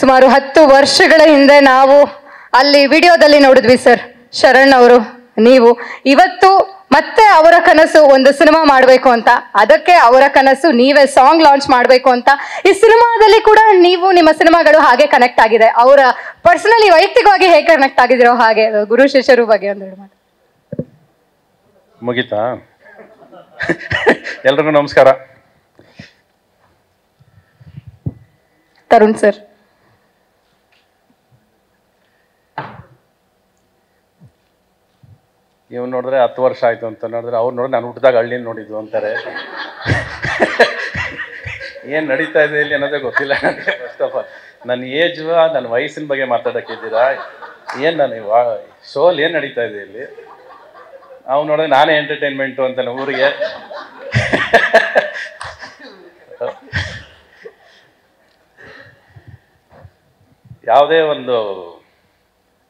ಸುಮಾರು ಹತ್ತು ವರ್ಷಗಳ ಹಿಂದೆ ನಾವು ಅಲ್ಲಿ ವಿಡಿಯೋದಲ್ಲಿ ನೋಡಿದ್ವಿ ಸರ್. ಶರಣ್ ಅವರು ನೀವು. ಇವತ್ತು ಮತ್ತೆ ಅವರ ಕನಸು ಒಂದು ಸಿನಿಮಾ ಮಾಡಬೇಕು ಅಂತ. ಅದಕ್ಕೆ ಅವರ ಕನಸು ನೀವೇ ಸಾಂಗ್ ಲಾಂಚ್ ಮಾಡಬೇಕು ಅಂತ. ಈ ಸಿನಿಮಾದಲ್ಲಿ ಕೂಡ ನೀವು ನಿಮ್ಮ ಸಿನಿಮಾಗಳು ಹಾಗೆ ಕನೆಕ್ಟ್ ಆಗಿದೆ. ಅವರ ಪರ್ಸನಲಿ ವೈಯಕ್ತಿಕವಾಗಿ ಹೇಗೆ ಕನೆಕ್ಟ್ ಆಗಿದಿರೋ ಹಾಗೆ ಗುರು ಶಿಷ್ಯರು ಬಗ್ಗೆ ಒಂದೆರಡು ಮಾತು ಮುಗಿತಾ? ಎಲ್ರಿಗೂ ನಮಸ್ಕಾರ. ತರುಣ್ ಸರ್. ಇವ್ನು ನೋಡಿದ್ರೆ ಹತ್ತು ವರ್ಷ ಆಯ್ತು ಅಂತ ನೋಡಿದ್ರೆ ಅವ್ರು ನೋಡಿದ್ರೆ ನಾನು ಹುಟ್ಟಿದಾಗ ಹಳ್ಳಿ ನೋಡಿದ್ದು ಅಂತಾರೆ. ಏನು ನಡೀತಾ ಇದೆ ಇಲ್ಲಿ ಅನ್ನೋದೇ ಗೊತ್ತಿಲ್ಲ ಫಸ್ಟ್ ಆಫ್ ಆಲ್ ನನ್ನ ಏಜು ನನ್ನ ವಯಸ್ಸಿನ ಬಗ್ಗೆ ಮಾತಾಡೋಕ್ಕಿದ್ದೀರಾ ಏನು ನಾನು ಶೋಲ್ ಏನು ನಡೀತಾ ಇದೆ ಇಲ್ಲಿ? ಅವ್ನು ನೋಡಿದ್ರೆ ನಾನೇ ಎಂಟರ್ಟೈನ್ಮೆಂಟು ಅಂತಾನೆ ಊರಿಗೆ. ಯಾವುದೇ ಒಂದು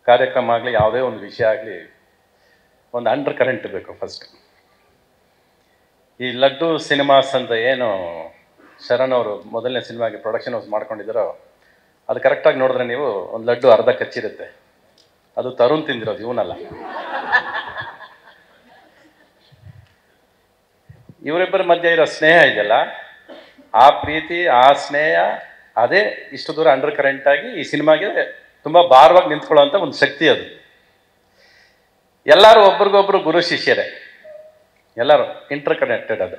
ಕಾರ್ಯಕ್ರಮ ಆಗಲಿ, ಯಾವುದೇ ಒಂದು ವಿಷಯ ಆಗಲಿ ಒಂದು ಅಂಡರ್ ಕರೆಂಟ್ ಬೇಕು ಫಸ್ಟ್ ಈ ಲಡ್ಡು ಸಿನಿಮಾಸ್ ಅಂತ ಏನು ಶರಣ್ ಅವರು ಮೊದಲನೇ ಸಿನಿಮಾಗೆ ಪ್ರೊಡಕ್ಷನ್ ಹೌಸ್ ಮಾಡ್ಕೊಂಡಿದ್ದಾರೋ, ಅದು ಕರೆಕ್ಟಾಗಿ ನೋಡಿದ್ರೆ ನೀವು ಒಂದು ಲಡ್ಡು ಅರ್ಧ ಕಚ್ಚಿರುತ್ತೆ. ಅದು ತರುಣ್ ತಿಂದಿರೋದು ಇವನಲ್ಲ ಇವರಿಬ್ಬರ ಮಧ್ಯೆ ಇರೋ ಸ್ನೇಹ ಇದೆಯಲ್ಲ, ಆ ಪ್ರೀತಿ, ಆ ಸ್ನೇಹ, ಅದೇ ಇಷ್ಟು ದೂರ ಅಂಡರ್ ಕರೆಂಟ್ ಆಗಿ ಈ ಸಿನಿಮಾಗೆ ತುಂಬ ಭಾರವಾಗಿ ನಿಂತ್ಕೊಳ್ಳೋ ಒಂದು ಶಕ್ತಿ ಅದು. ಎಲ್ಲರೂ ಒಬ್ರಿಗೊಬ್ರು ಗುರು ಶಿಷ್ಯರೇ. ಎಲ್ಲರೂ ಇಂಟರ್ ಕನೆಕ್ಟೆಡ್ ಅದು.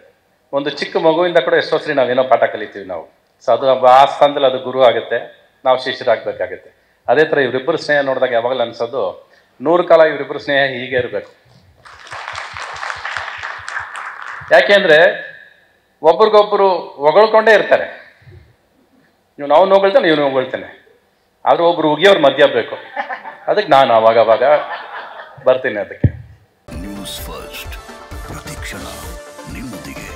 ಒಂದು ಚಿಕ್ಕ ಮಗುವಿಂದ ಕೂಡ ಎಷ್ಟೋ ಸರಿ ನಾವೇನೋ ಪಾಠ ಕಲಿತೀವಿ ನಾವು. ಸೊ ಅದು ಆ ಸ್ಥಾನದಲ್ಲಿ ಅದು ಗುರು ಆಗುತ್ತೆ, ನಾವು ಶಿಷ್ಯರಾಗಬೇಕಾಗುತ್ತೆ. ಅದೇ ಥರ ಇವರಿಬ್ಬರು ಸ್ನೇಹ ನೋಡಿದಾಗ ಯಾವಾಗಲೂ ಅನಿಸೋದು, ನೂರು ಕಾಲ ಇವರಿಬ್ಬರು ಸ್ನೇಹ ಹೀಗೆ ಇರಬೇಕು. ಯಾಕೆಂದರೆ ಒಬ್ರಿಗೊಬ್ರು ಹೊಗಳ್ಕೊಂಡೇ ಇರ್ತಾರೆ. ನೀವು ನಾವು ನೋಗಳ್ತೇನೆ ಇವನು ಹೊಗಳ್ತಾನೆ. ಆದರೂ ಒಬ್ರು ಉಗಿಯವ್ರ ಮಧ್ಯ ಬೇಕು. ಅದಕ್ಕೆ ನಾನು ಅವಾಗ ಅವಾಗ ಬರ್ತೀನಿ ಅದಕ್ಕೆ. ನ್ಯೂಸ್ ಫಸ್ಟ್ ಪ್ರತಿಕ್ಷಣ ನಿಮ್ಮೊಂದಿಗೆ.